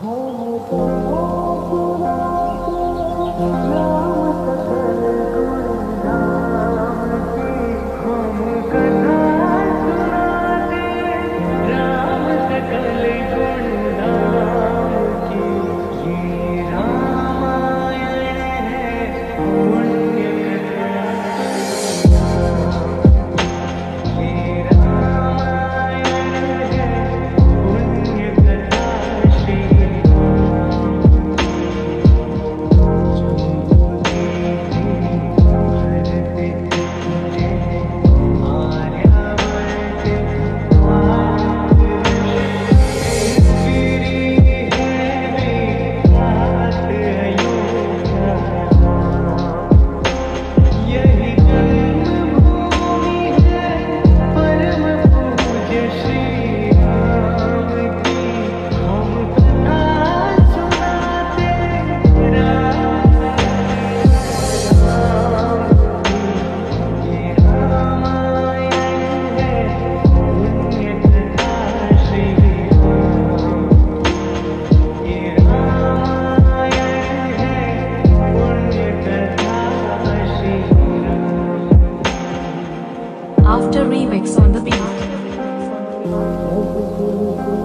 Hold me Oh.